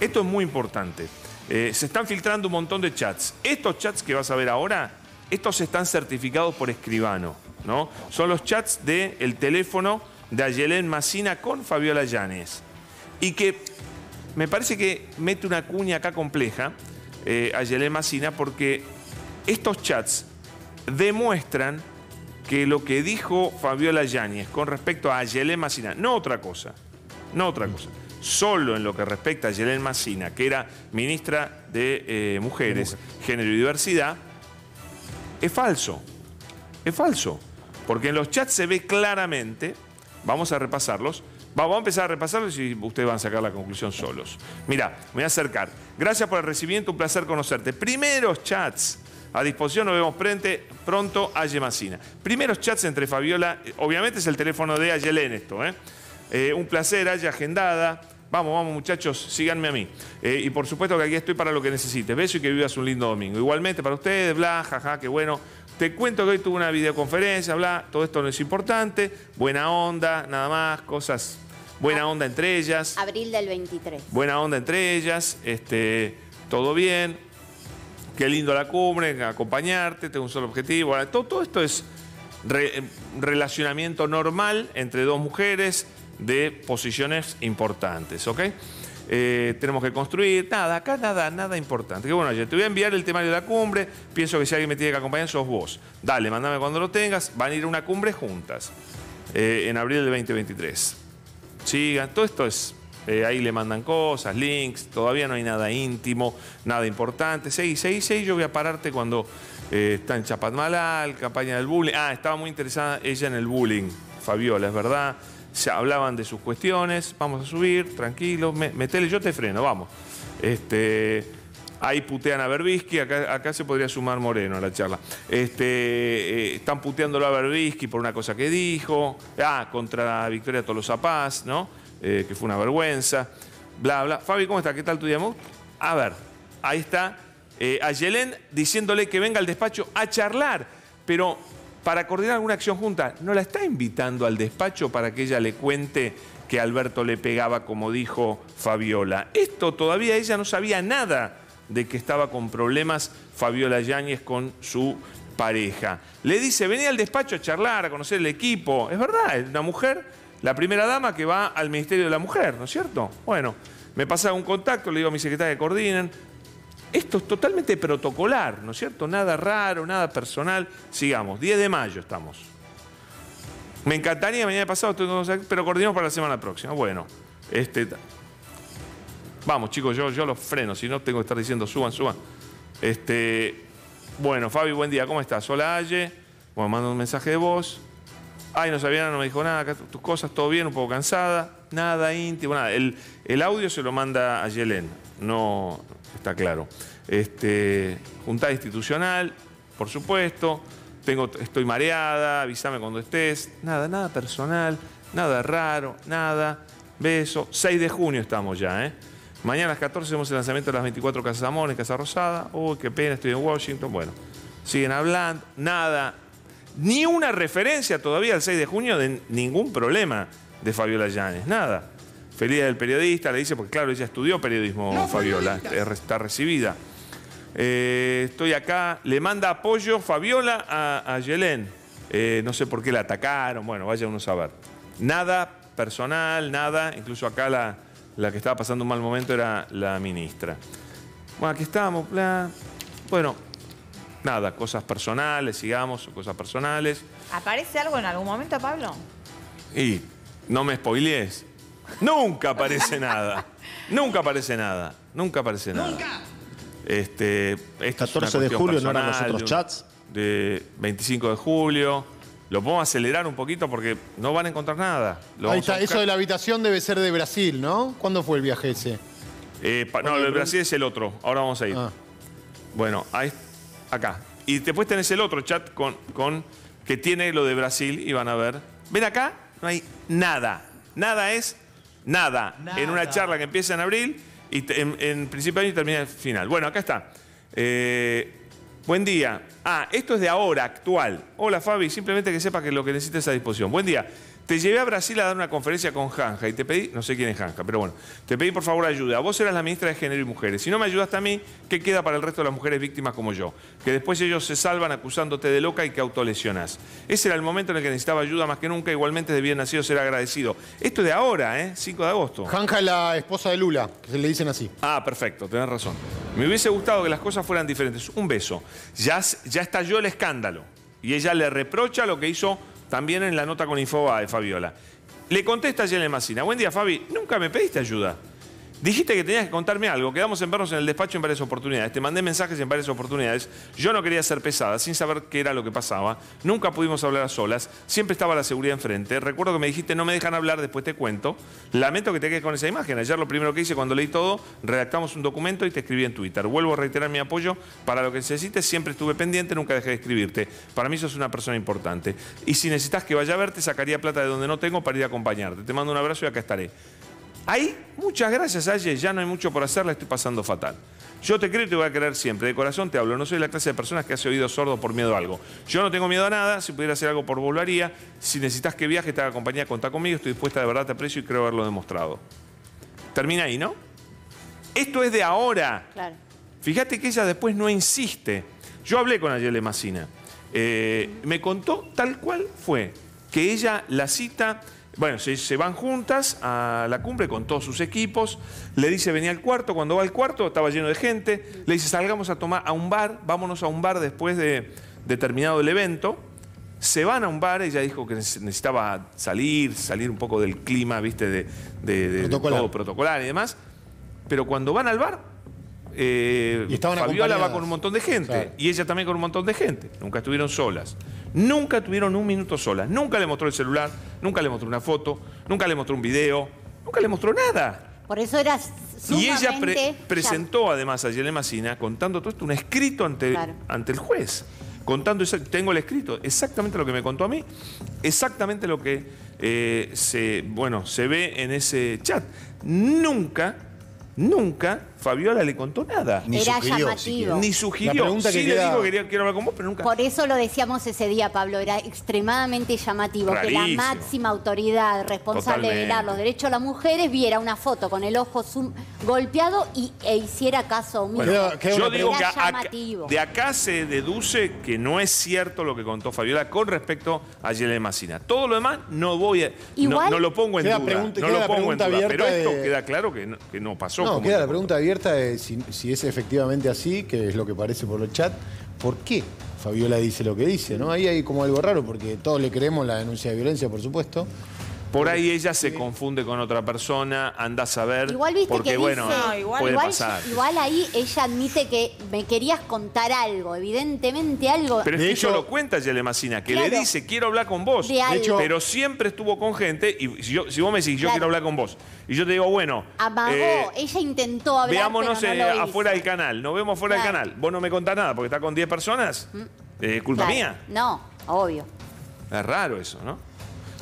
esto es muy importante. Eh, se están filtrando un montón de chats. Estos chats que vas a ver ahora, estos están certificados por escribano, ¿no? Son los chats del teléfono de Ayelén Macina con Fabiola Llanes. Y que me parece que mete una cuña acá compleja, eh, Ayelén Macina, porque estos chats demuestran que lo que dijo Fabiola Yáñez con respecto a Ayelén Macina, no otra cosa, no otra cosa, solo en lo que respecta a Ayelén Macina, que era ministra de eh, Mujeres, Género y Diversidad, es falso. Es falso. Porque en los chats se ve claramente, vamos a repasarlos, va- vamos a empezar a repasarlos y ustedes van a sacar la conclusión solos. Mira, me voy a acercar. Gracias por el recibimiento, un placer conocerte. Primeros chats. A disposición, nos vemos frente, pronto a Yemacina. Primeros chats entre Fabiola, eh, obviamente es el teléfono de Ayelén esto, ¿eh? Eh, un placer, haya agendada. Vamos, vamos muchachos, síganme a mí. Eh, y por supuesto que aquí estoy para lo que necesites. Beso y que vivas un lindo domingo. Igualmente para ustedes, bla, jaja, qué bueno. Te cuento que hoy tuve una videoconferencia, bla, todo esto no es importante. Buena onda, nada más, cosas, buena onda entre ellas. Abril del 23. Buena onda entre ellas, este, todo bien. Qué lindo la cumbre, acompañarte, tengo un solo objetivo. Todo, todo esto es re- relacionamiento normal entre dos mujeres de posiciones importantes, ¿ok? eh, tenemos que construir, nada, acá nada, nada importante. Que bueno, ayer te voy a enviar el temario de la cumbre, pienso que si alguien me tiene que acompañar sos vos. Dale, mandame cuando lo tengas, van a ir a una cumbre juntas eh, en abril del 2023. Sigan, todo esto es, eh, ahí le mandan cosas, links, todavía no hay nada íntimo, nada importante. Seguí, seguí, seguí, yo voy a pararte cuando está en Chapatmalal, campaña del bullying. Ah, estaba muy interesada ella en el bullying, Fabiola, es verdad. Se hablaban de sus cuestiones, vamos a subir, tranquilo, me- metele, yo te freno, vamos. Este, ahí putean a Berbisky, acá, se podría sumar Moreno a la charla. Este, eh, están puteándolo a Berbisky por una cosa que dijo, ah, contra Victoria Tolosa Paz, ¿no? Eh, que fue una vergüenza, bla, bla. Fabi, ¿cómo está? ¿Qué tal tu día? A ver, ahí está eh, a Yelén diciéndole que venga al despacho a charlar, pero para coordinar alguna acción junta, ¿no la está invitando al despacho para que ella le cuente que Alberto le pegaba como dijo Fabiola? Esto todavía ella no sabía nada de que estaba con problemas Fabiola Yáñez con su pareja. Le dice, vení al despacho a charlar, a conocer el equipo. Es verdad, es una mujer, la primera dama que va al Ministerio de la Mujer, ¿no es cierto? Bueno, me pasa un contacto, le digo a mi secretaria que coordinen. Esto es totalmente protocolar, ¿no es cierto? Nada raro, nada personal. Sigamos, 10 de mayo estamos. Me encantaría mañana pasado, pero coordinamos para la semana próxima. Bueno, este, vamos chicos, yo, los freno, si no tengo que estar diciendo suban, suban. Este, bueno, Fabi, buen día, ¿cómo estás? Hola, Aye. Bueno, mando un mensaje de voz. Ay, no sabía no me dijo nada, tus cosas, todo bien, un poco cansada, nada íntimo, nada. El, el audio se lo manda a Yelén, no está claro. Este, juntada institucional, por supuesto, tengo, estoy mareada, avísame cuando estés, nada, nada personal, nada raro, nada. Beso. 6 de junio estamos ya, ¿eh? Mañana a las 14 hacemos el lanzamiento de las 24 Casas Amores, Casa Rosada. Uy, qué pena, estoy en Washington. Bueno, siguen hablando, nada. Ni una referencia todavía al 6 de junio de ningún problema de Fabiola Llanes, nada. Feliz del periodista, le dice, porque claro, ella estudió periodismo, Fabiola, es- está recibida. Eh, estoy acá, le manda apoyo Fabiola a, a Yelén. Eh, no sé por qué la atacaron, bueno, vaya uno a saber. Nada personal, nada, incluso acá la, la que estaba pasando un mal momento era la ministra. Bueno, aquí estamos, bla. Bueno, nada, cosas personales, sigamos, cosas personales. ¿Aparece algo en algún momento, Pablo? Y no me spoilees. Nunca aparece nada. Nunca aparece nada. Nunca aparece nada. Este, esto es 14 una de cuestión julio, ¿no eran los personal, otros chats? De 25 de julio. Lo podemos acelerar un poquito porque no van a encontrar nada. Lo Ahí vamos a está, eso de la habitación debe ser de Brasil, ¿no? ¿Cuándo fue el viaje ese? Eh, pa- no, lo de Brasil es el otro. Ahora vamos a ir. Ah. Bueno, ahí, acá. Y después tenés el otro chat con, con que tiene lo de Brasil y van a ver. Ven acá, no hay nada. Nada es nada. En una charla que empieza en abril y te- en, en principio de año y termina el final. Bueno, acá está. Eh, buen día. Ah, esto es de ahora, actual. Hola Fabi, simplemente que sepa que lo que necesites es a disposición. Buen día. Te llevé a Brasil a dar una conferencia con Janja y te pedí, no sé quién es Janja, pero bueno, te pedí por favor ayuda. Vos eras la ministra de Género y Mujeres. Si no me ayudaste a mí, ¿qué queda para el resto de las mujeres víctimas como yo? Que después ellos se salvan acusándote de loca y que autolesionas. Ese era el momento en el que necesitaba ayuda más que nunca, igualmente de bien nacido ser agradecido. Esto es de ahora, ¿eh? 5 de agosto. Janja es la esposa de Lula, que se le dicen así. Ah, perfecto, tenés razón. Me hubiese gustado que las cosas fueran diferentes. Un beso. Ya, ya estalló el escándalo. Y ella le reprocha lo que hizo también en la nota con Infobae, Fabiola. Le contesta a Yelena Macina. Buen día, Fabi. Nunca me pediste ayuda. Dijiste que tenías que contarme algo. Quedamos en vernos en el despacho en varias oportunidades. Te mandé mensajes en varias oportunidades. Yo no quería ser pesada, sin saber qué era lo que pasaba. Nunca pudimos hablar a solas. Siempre estaba la seguridad enfrente. Recuerdo que me dijiste, no me dejan hablar, después te cuento. Lamento que te quedes con esa imagen. Ayer lo primero que hice cuando leí todo, redactamos un documento y te escribí en Twitter. Vuelvo a reiterar mi apoyo. Para lo que necesites, siempre estuve pendiente, nunca dejé de escribirte. Para mí sos una persona importante. Y si necesitas que vaya a verte, sacaría plata de donde no tengo para ir a acompañarte. Te mando un abrazo y acá estaré. Ahí, muchas gracias, Aye. Ya no hay mucho por hacer, la estoy pasando fatal. Yo te creo y te voy a querer siempre. De corazón te hablo. No soy la clase de personas que hace oído sordo por miedo a algo. Yo no tengo miedo a nada. Si pudiera hacer algo por haría. Si necesitas que viaje, te haga compañía, contá conmigo. Estoy dispuesta, de verdad te aprecio y creo haberlo demostrado. Termina ahí, ¿no? Esto es de ahora. Claro. Fíjate que ella después no insiste. Yo hablé con Ayele Macina. Eh, me contó tal cual fue, que ella la cita Bueno, se, se van juntas a la cumbre con todos sus equipos. Le dice, venía al cuarto. Cuando va al cuarto, estaba lleno de gente. Le dice, salgamos a tomar a un bar. Vámonos a un bar después de, de terminado el evento. Se van a un bar. Ella dijo que neces- necesitaba salir, salir un poco del clima, viste, de, de- de Protocolar. todo protocolar y demás. Pero cuando van al bar, eh, Y estaban Fabiola va con un montón de gente. Claro. Y ella también con un montón de gente. Nunca estuvieron solas. Nunca tuvieron un minuto solas. Nunca le mostró el celular, nunca le mostró una foto, nunca le mostró un video, nunca le mostró nada. Por eso era Y ella pre- sumamente presentó además a Yelena Macina, contando todo esto, un escrito ante, Claro. ante el juez. Contando, tengo el escrito, exactamente lo que me contó a mí, exactamente lo que eh, se, bueno, se ve en ese chat. Nunca, nunca Fabiola le contó nada. Ni Era sugirió llamativo. Ni La sugirió. que le queda- dijo que quería, quiero hablar con vos, pero nunca. Por eso lo decíamos ese día, Pablo, era extremadamente llamativo que la máxima autoridad responsable de Totalmente. velar los derechos de las mujeres viera una foto con el ojo golpeado y, e hiciera caso omiso. Queda- queda Yo una digo Era que a- llamativo. de acá se deduce que no es cierto lo que contó Fabiola con respecto a Yelena Macina. Todo lo demás no voy a, no, Igual- no lo pongo en Queda duda. pregunta- no queda lo la pongo en pregunta duda. Pero abierta esto de- queda claro que no, que no pasó. No, como queda la pregunta de si, si es efectivamente así, que es lo que parece por el chat, ¿por qué Fabiola dice lo que dice? ¿no? Ahí hay como algo raro, porque todos le creemos la denuncia de violencia, por supuesto. Por ahí ella se confunde con otra persona, anda a saber. Igual viste porque que bueno, dice, No, igual- puede igual, pasar. igual ahí ella admite que me querías contar algo, evidentemente algo. Pero es De que hecho- lo cuenta Yelena Macina, que Claro. le dice, quiero hablar con vos. De algo. hecho- pero siempre estuvo con gente, y si, yo- si vos me decís, yo Claro. quiero hablar con vos, y yo te digo, bueno, Amagó, eh, ella intentó hablar, veámonos pero no eh, lo afuera del canal, nos vemos afuera Claro. del canal. Vos no me contás nada porque está con 10 personas, eh, culpa Claro. mía. No, obvio. Es raro eso, ¿no?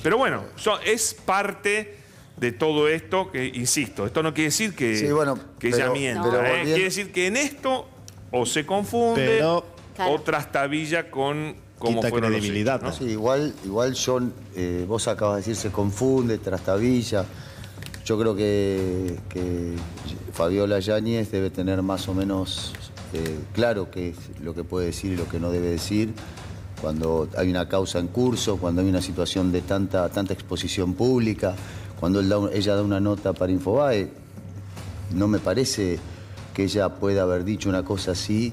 Pero bueno, so- es parte de todo esto que, insisto, esto no quiere decir que, Sí, bueno, que pero- ella mienta. pero ¿eh? Quiere decir que en esto o se confunde Pero- o trastabilla con los credibilidad, hechos, ¿no? Sí, igual, igual yo, eh, vos acabas de decir, se confunde, trastabilla. Yo creo que, que Fabiola Yáñez debe tener más o menos eh, claro qué es lo que puede decir y lo que no debe decir cuando hay una causa en curso, cuando hay una situación de tanta, tanta exposición pública, cuando él da un- ella da una nota para Infobae. No me parece que ella pueda haber dicho una cosa así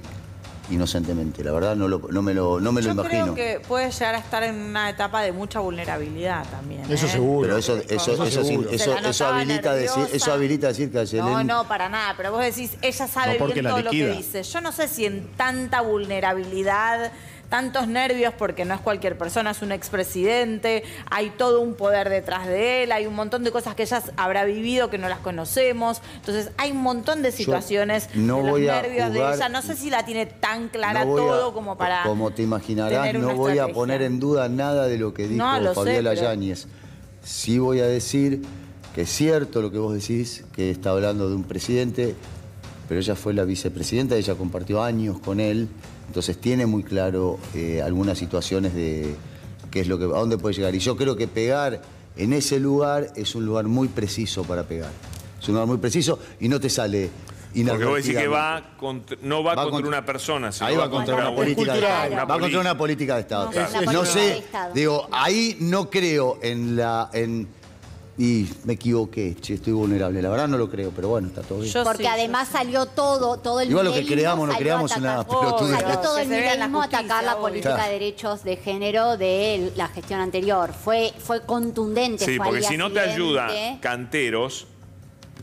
inocentemente. La verdad no, lo- no me lo, no me lo Yo imagino. creo que puede llegar a estar en una etapa de mucha vulnerabilidad también. Eso ¿eh? seguro. Pero eso, eso, Eso eso, seguro. eso, eso habilita decir, eso habilita decir que No, no, para nada. Pero vos decís, ella sabe No, bien todo lo que dice. Yo no sé si en tanta vulnerabilidad, tantos nervios, porque no es cualquier persona, es un expresidente, hay todo un poder detrás de él, hay un montón de cosas que ella habrá vivido que no las conocemos. Entonces, hay un montón de situaciones no de los voy a nervios jugar- de ella. No sé si la tiene tan clara no a- todo como para. Como te imaginarás, no voy a poner en duda nada de lo que dijo No, Fabiola pero- Yáñez. Sí voy a decir que es cierto lo que vos decís, que está hablando de un presidente, pero ella fue la vicepresidenta, ella compartió años con él, entonces tiene muy claro eh, algunas situaciones de qué es lo que, a dónde puede llegar. Y yo creo que pegar en ese lugar es un lugar muy preciso para pegar. Es un lugar muy preciso y no te sale Porque vos decís que va contra- no va, Va contra, contra- una persona, sino Ahí va contra una una política de cultural, Estado. una Va contra una política de Estado. No, de sé, digo, ahí no creo en la. En, y me equivoqué, che, estoy vulnerable. La verdad no lo creo, pero bueno, está todo bien. Yo Porque sí, además salió todo, todo el Igual lo que creamos, no salió creamos a en la atacar- pelotudez. Salió todo el a atacar la política Claro. de derechos de género de la gestión anterior. Fue, fue contundente. Sí, fue porque si no te ayuda Canteros,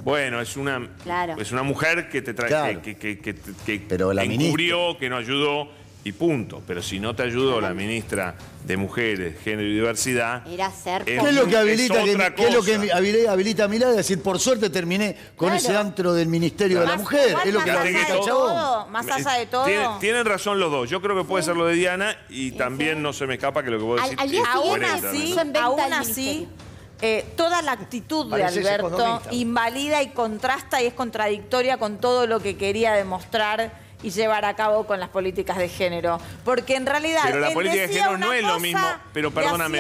bueno, es una, Claro. es una mujer que te trae, Claro. que, que, que, que Pero la encubrió, que no ayudó y punto. Pero si no te ayudó la ministra de Mujeres, Género y Diversidad, Era ser ¿Qué es lo que es habilita, que, qué es lo que habilita, a mi lado? Es decir, por suerte terminé con Claro. ese antro del Ministerio de la Más- Mujer. igual Es lo que habilita de el chabón. todo, más allá de todo. Tienen, tienen razón los dos. Yo creo que puede ser lo de Diana y también no se me escapa que lo que vos Al- decís al día es Aún así, aún así, eh, toda la actitud de Alberto invalida y contrasta y es contradictoria con todo lo que quería demostrar y llevar a cabo con las políticas de género. Porque en realidad. Pero la él política de género no es lo mismo. Pero perdóname.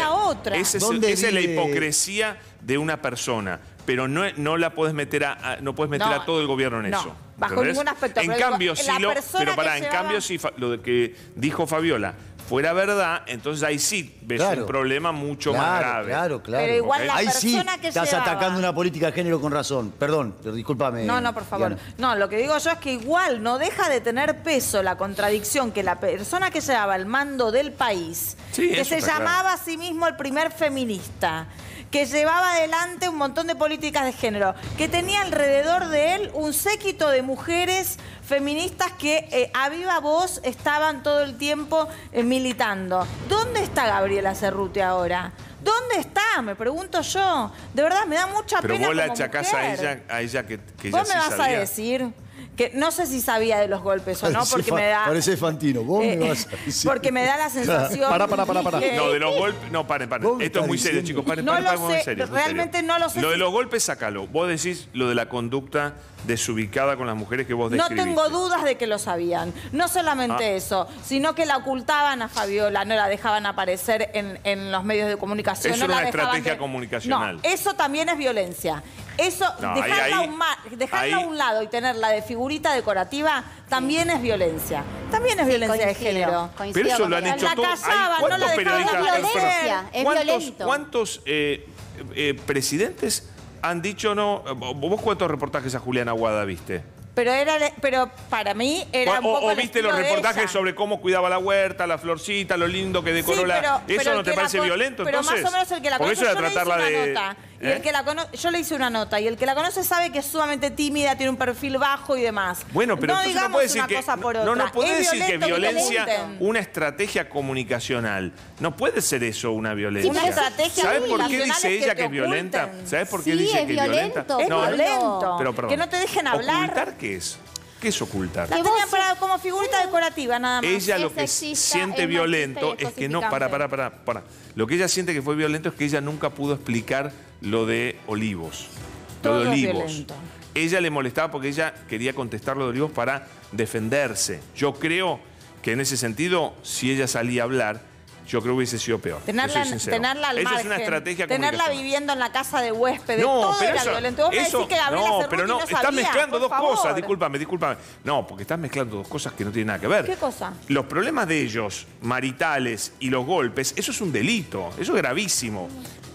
Esa es, ¿Dónde esa es la hipocresía de una persona. Pero no, no la puedes meter a, a- no puedes meter No, a todo el gobierno en no, eso. bajo ¿entendés? ningún aspecto, En pero digo, cambio, la sí lo. Pero pará, en llevaba- cambio, sí, fa- lo de que dijo Fabiola. Fuera verdad, entonces ahí sí ves Claro. un problema mucho más Claro, grave. claro, claro. Pero igual la Ahí sí persona que estás llevaba- atacando una política de género con razón. Perdón, pero discúlpame. No, no, por favor. Diana. No, lo que digo yo es que igual no deja de tener peso la contradicción que la persona que llevaba el mando del país, Sí, que eso se está llamaba a sí mismo el primer feminista, que llevaba adelante un montón de políticas de género, que tenía alrededor de él un séquito de mujeres feministas que eh, a viva voz estaban todo el tiempo eh, militando. ¿Dónde está Gabriela Cerruti ahora? ¿Dónde está? Me pregunto yo. De verdad, me da mucha Pero pena vos la como achacás a ella, a ella que, que ella Vos me sí vas sabía. a decir que no sé si sabía de los golpes o no, Parece porque me da. parece Fantino. Vos me vas a decir. Porque me da la sensación. Pará, pará, pará, pará. No, de los golpes. No, paren, paren. Esto es muy serio, diciendo- chicos. Paren, No paren, lo paren, muy sé, serio, muy realmente serio. no lo sé Lo de los golpes, sácalo. Vos decís lo de la conducta desubicada con las mujeres que vos No describiste. tengo dudas de que lo sabían. No solamente Ah. eso, sino que la ocultaban a Fabiola, no la dejaban aparecer en, en los medios de comunicación. Eso no era la una estrategia de- comunicacional. No, eso también es violencia. Eso, No, dejarla, ahí- a un ma- dejarla ahí- a un lado y tenerla de figurita decorativa también es violencia. También es violencia de género. coincido Pero eso lo han hecho La todos. callaban, no ¿Cuántos la dejaban violencia, es ¿cuántos, violento. cuántos eh, eh, presidentes han dicho no? ¿Vos cuántos reportajes a Julián Aguada viste? Pero era, pero para mí era un o, poco o viste los reportajes sobre cómo cuidaba la huerta, la florcita, lo lindo que decoró Sí, la. pero- ¿Eso pero no te parece violento? Pero entonces? más o menos el que la Porque eso era tratarla de. nota. Y ¿eh? el que la cono- yo le hice una nota y el que la conoce sabe que es sumamente tímida, tiene un perfil bajo y demás. Bueno, pero no digamos no puede decir una que. cosa por no, otra. no puede Es decir que violento violencia, una estrategia comunicacional. No puede ser eso una violencia. Una estrategia ¿Sabes por qué dice es que ella que es violenta? ¿Sabes por qué Sí, dice es que es violenta? violento. Es No, violento. Pero perdón. que no te dejen hablar. ¿Ocultar qué es? ¿Qué es ocultar? La para- como figurita decorativa nada más. Ella es lo que sexista, siente es violento es que no, para, para, para, para. Lo que ella siente que fue violento es que ella nunca pudo explicar lo de Olivos. Lo de Olivos. violento. Ella le molestaba porque ella quería contestar lo de Olivos para defenderse. Yo creo que en ese sentido, si ella salía a hablar, yo creo que hubiese sido peor. te Tenerla, al Eso margen. es una estrategia Tenerla viviendo en la casa de huéspedes. No, todo pero era eso, violento. Vos me decís que Gabriela no, pero no, no estás mezclando dos favor. cosas, discúlpame, discúlpame. No, porque estás mezclando dos cosas que no tienen nada que ver. ¿Qué cosa? Los problemas de ellos, maritales y los golpes, eso es un delito, eso es gravísimo.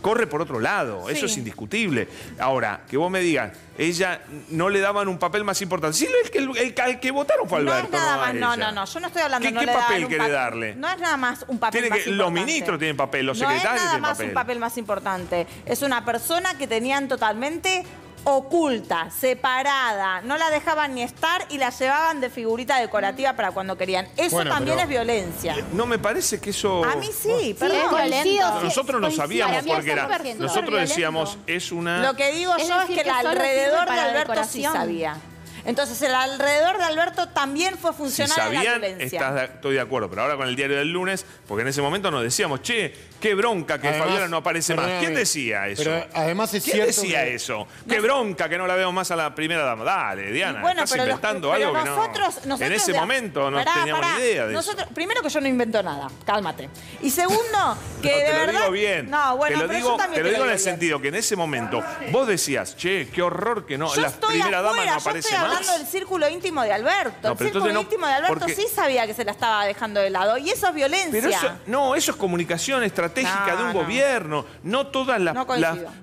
Corre por otro lado, eso es indiscutible. Ahora, que vos me digas, ella no le daban un papel más importante. Sí, el que, el, que votaron fue No Alberto. es nada a más, no, no, no, yo no estoy hablando ¿Qué, no qué le papel un darle? No es nada más un papel Tiene más que- los importante. ministros tienen papel, los no secretarios es nada tienen más papel. un papel más importante. Es una persona que tenían totalmente oculta, separada, no la dejaban ni estar y la llevaban de figurita decorativa para cuando querían. Eso Bueno, también pero- es violencia. No me parece que eso... A mí sí, Sí, es violento. Nosotros no coincido. sabíamos mí es porque era. 100% Nosotros violento. decíamos, es una. Lo que digo Es yo es decir, que el que solo sirve alrededor de para Alberto sí decoración. sabía. Entonces el alrededor de Alberto también fue Si funcional en la sabían, violencia. estás de- estoy de acuerdo. Pero ahora con el diario del lunes, porque en ese momento nos decíamos, che, qué bronca que Además, Fabiola no aparece más. ¿Quién decía eso? pero además es ¿Quién cierto decía que- eso? Qué bronca que no la vemos más a la primera dama. Dale, Diana, bueno, estás pero los- inventando pero algo que no. nosotros, nosotros en ese de- momento no Pará, teníamos pará. ni idea de Nosotros- eso. Primero que yo no invento nada, cálmate. Y segundo, que No, de te lo verdad. digo bien. No, bueno, te lo pero digo, yo también te lo digo en el sentido que en ese momento vos decías, che, qué horror que no, Yo la primera dama no aparece estoy hablando del círculo íntimo de Alberto. No, el círculo no, íntimo de Alberto porque- sí sabía que se la estaba dejando de lado. Y eso es violencia. Pero eso, no, eso es comunicación estratégica No, de un no. gobierno. No todas las, No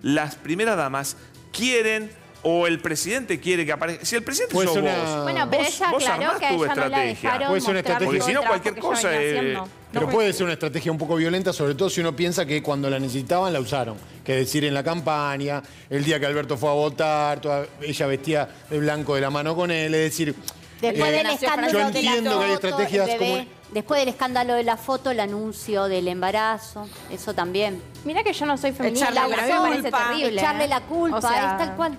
las, primeras damas quieren o el presidente quiere que aparezca. Si el presidente Puede sos ser vos, una- Bueno, pero vos- ella vos aclaró armás que a ella no la estrategia. dejaron una Porque si no, cualquier cosa, eh, haciendo. Pero puede ser una estrategia un poco violenta, sobre todo si uno piensa que cuando la necesitaban la usaron. Que decir en la campaña, el día que Alberto fue a votar, toda- ella vestía de blanco de la mano con él, es decir... Después eh, del escándalo Yo de la entiendo que hay foto, estrategias el bebé, como- después del escándalo de la foto, el anuncio del embarazo, eso también. Mira que yo no soy feminista, Echarle la mí me parece culpa, terrible. Echarle ¿eh? la culpa, O sea, es tal cual.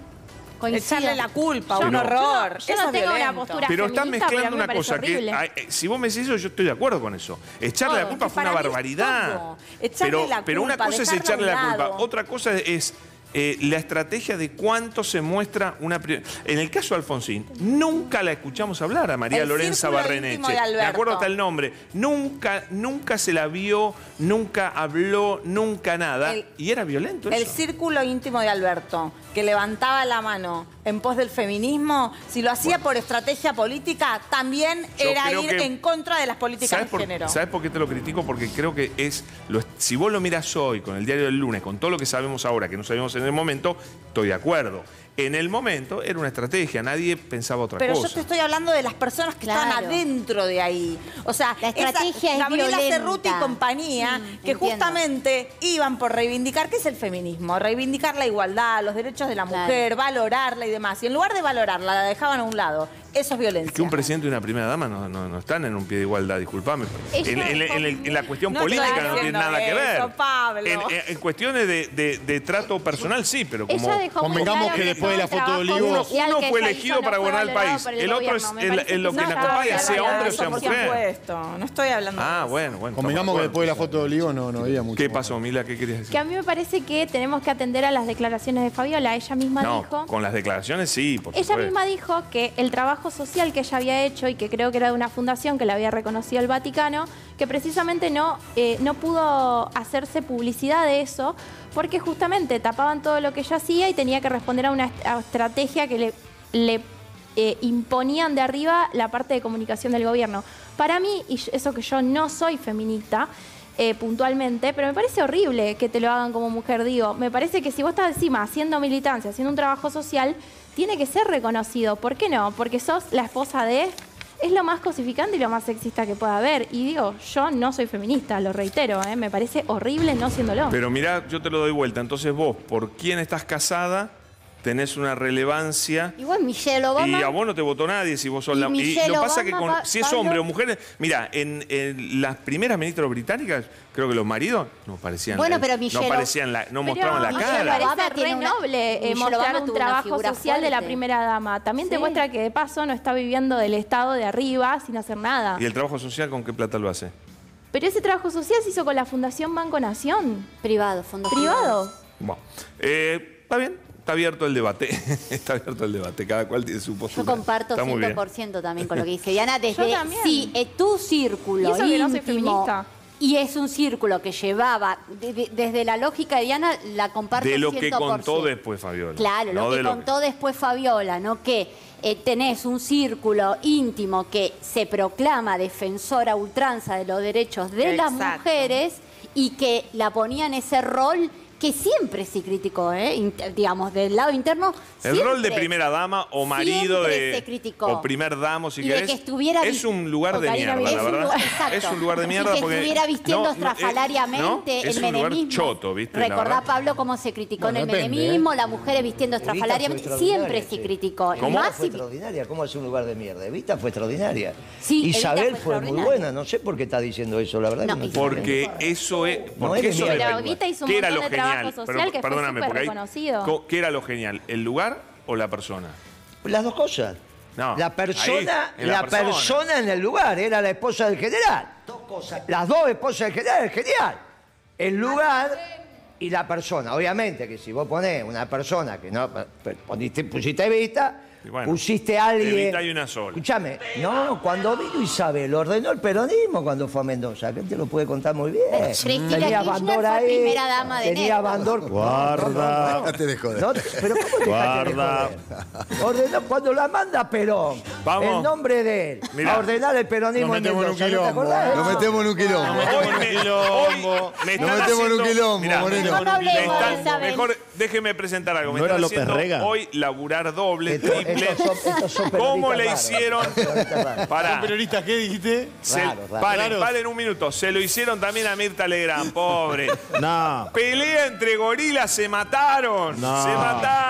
Coincido. Echarle la culpa, Yo un horror. yo no Eso es tengo una violento. postura- Pero estás feminista, pero a mezclando mí me una parece cosa que. ay, eh, si vos me decís eso, yo estoy de acuerdo con eso. Echarle la Todo, culpa que fue una para mí es barbaridad. todo. Echarle Pero, la pero una culpa, cosa es dejarla a echarle un la culpa. lado. Otra cosa es. Eh, la estrategia de cuánto se muestra una... En el caso de Alfonsín, nunca la escuchamos hablar a María El Lorenza Barreneche. de acuerdo hasta el nombre. Nunca, nunca se la vio, nunca habló, nunca nada. El- y era violento El eso. círculo íntimo de Alberto, que levantaba la mano en pos del feminismo, si lo hacía por estrategia política, también Yo era ir que- en contra de las políticas ¿Sabes de género. ¿Sabes por qué te lo critico? Porque creo que es. lo- si vos lo miras hoy con el diario del lunes, con todo lo que sabemos ahora, que no sabíamos en el momento, estoy de acuerdo. En el momento era una estrategia, nadie pensaba otra Pero cosa. yo te estoy hablando de las personas que Claro. estaban adentro de ahí. O sea, La esa- estrategia es Gabriela violenta. Cerruti y compañía, Mm, que entiendo. justamente iban por reivindicar, ¿qué es el feminismo? Reivindicar la igualdad, los derechos de la Claro. mujer, valorarla y demás. Y en lugar de valorarla, la dejaban a un lado. Eso es violencia. Es que un presidente y una primera dama no, no- no están en un pie de igualdad, disculpame. En, en- en- en- en la cuestión No política no tiene nada que ver. Pablo. En, en- en cuestiones de, de- de trato personal, sí, pero como. Convengamos que después de la foto de Olivo- Uno fue elegido para gobernar el país. El otro es el- lo que no le acompaña, sea hombre o sea por mujer. supuesto. No estoy hablando de Ah, eso. bueno, bueno. Convengamos que después de la foto de Olivo no, no había mucho. ¿Qué pasó, Mila? ¿Qué querías decir? Que a mí me parece que tenemos que atender a las declaraciones de Fabiola. Ella misma dijo. con las declaraciones sí, por Ella misma dijo que el trabajo social que ella había hecho y que creo que era de una fundación que la había reconocido el Vaticano, que precisamente no, eh, no pudo hacerse publicidad de eso porque justamente tapaban todo lo que ella hacía y tenía que responder a una estrategia que le, le eh, imponían de arriba la parte de comunicación del gobierno. Para mí, y eso que yo no soy feminista, eh, puntualmente, pero me parece horrible que te lo hagan como mujer, digo. Me parece que si vos estás encima haciendo militancia, haciendo un trabajo social, tiene que ser reconocido. ¿Por qué no? Porque sos la esposa de... Es lo más cosificante y lo más sexista que pueda haber. Y digo, yo no soy feminista, lo reitero, ¿eh? me parece horrible no siéndolo. Pero mirá, yo te lo doy vuelta. Entonces vos, ¿por quién estás casada? Tenés una relevancia. Igual Michelle Obama. Y a vos no te votó nadie si vos sos Y la... Y Michelle lo pasa Obama, que con- Pa- si es hombre o mujer... Mira, en, en las primeras ministras británicas, creo que los maridos no parecían... Bueno, pero Michelle- No, parecían la, no Pero mostraban la Michelle cara. Obama parece tiene re una- noble eh, mostrar un trabajo social de la primera dama. También te muestra que de paso no está viviendo del Estado de arriba sin hacer nada. ¿Y el trabajo social con qué plata lo hace? Pero ese trabajo social se hizo con la Fundación Banco Nación. Privado, fondo Privado. Bueno, eh, está bien, está abierto el debate. está abierto el debate, cada cual tiene su Yo postura. comparto Está muy bien. 100% también con lo que dice Diana. Desde, Yo también. Sí, eh, tu círculo Y eso que no soy íntimo, feminista. Y es un círculo que llevaba, de- de- desde la lógica de Diana, la comparto De lo que 100%. contó después Fabiola. Claro, no lo que contó después Fabiola, ¿no? Que eh, tenés un círculo íntimo que se proclama defensora a ultranza de los derechos de las mujeres y que la ponía en ese rol que siempre se criticó, ¿eh? Inter- digamos, del lado interno. El rol de primera dama o marido siempre de. se criticó. O primer damo, si Y de querés. que estuviera es un lugar de mierda, la es un verdad. lugar- exacto. Es un lugar de Y mierda que porque. estuviera vistiendo no, no, estrafalariamente no, es el un lugar menemismo. choto, ¿viste? Recordá. Pablo, cómo se criticó en el depende, ¿eh? menemismo, las mujeres vistiendo estrafalariamente. Siempre sí. criticó. ¿Cómo? más fue extraordinaria. ¿Cómo es un lugar de mierda? Evita fue extraordinaria. Sí, Isabel fue fue, muy buena. No sé por qué está diciendo eso, la verdad. Porque eso es. No Porque es eso mierda. Pero depende. Evita hizo un ¿Qué era trabajo genial? social Pero- que fue perdóname, súper porque ahí- reconocido. co- ¿Qué era lo genial? ¿El lugar o la persona? Las dos cosas. No, la persona, ahí, en la la, persona. persona. en el lugar, era la esposa del general. Dos cosas. Las dos esposas del general, el genial. El lugar y la persona. Obviamente que si vos ponés una persona que no p- poniste, pusiste Evita, Y bueno, pusiste a alguien. Evita hay una sola. Escúchame, no, cuando vino Isabel ordenó el peronismo cuando fue a Mendoza, que te lo puede contar muy bien. Cristina Tenía Kirchner Bandor ahí, primera dama de Tenía Néstor. Bandor. Guarda. Déjate de joder. No, pero ¿cómo te Guarda. Ordenó cuando la manda Perón. Vamos. En nombre de él. Mirá. A ordenar el peronismo Nos en metemos en un Mendoza. ¿No te quilombo. acordás de Nos metemos en un quilombo. Hoy me, hoy me están Nos metemos en un quilombo, Mirá, Moreno. me No hablemos de Isabel. Mejor déjeme presentar algo. Me ¿No era están López haciendo Rega? hoy laburar doble, Estos- triple. estos son- estos son ¿Cómo periodistas le raros, hicieron? periodistas raros. Pará. periodista qué dijiste? Se- Raro, raro. paren, Raros. paren un minuto. Se lo hicieron también a Mirta Legrand, pobre. No. Pelea entre gorilas, se mataron. No. Se mataron.